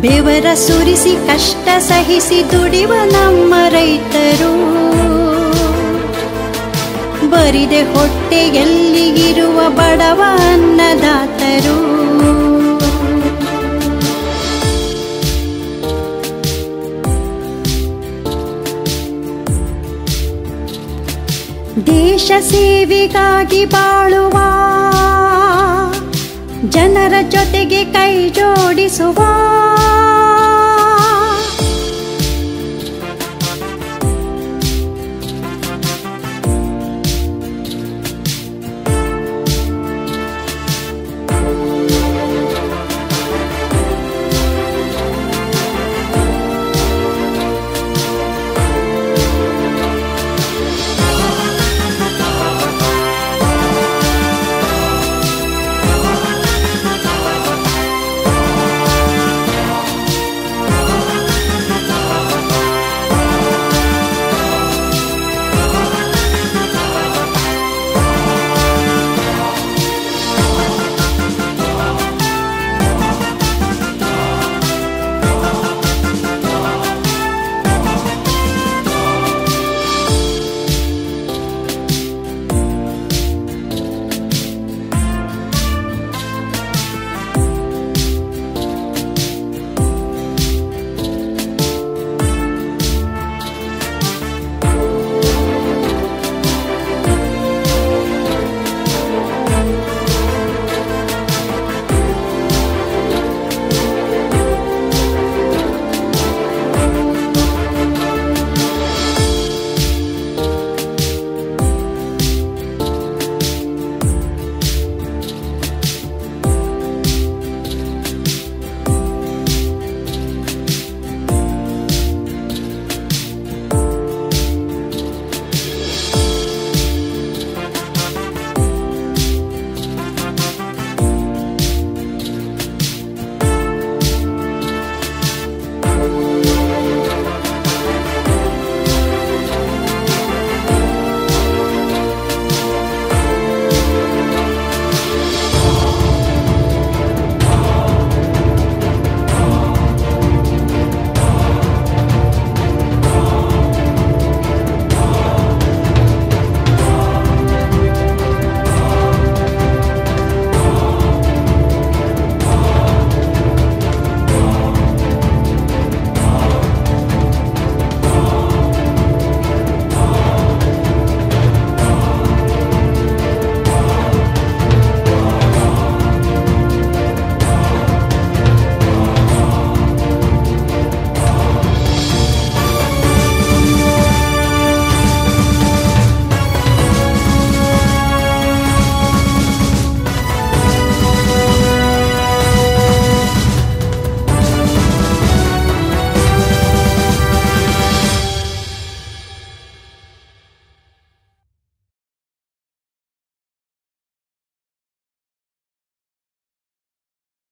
ಬೆವರ ಸುರಿಸಿ ಕಷ್ಟ ಸಹಿಸಿ ದುಡಿವ ನಮ್ಮ ರೈತರು. ಬರಿದೆ ಹೊಟ್ಟೆಯಲ್ಲಿಗಿರುವ ಬಡವ ಅನ್ನದಾತರು. ದೇಶ ಸೇವೆಗಾಗಿ ಬಾಳುವ ಜನರ ಜೊತೆಗೆ ಕೈ ಜೋಡಿಸುವ.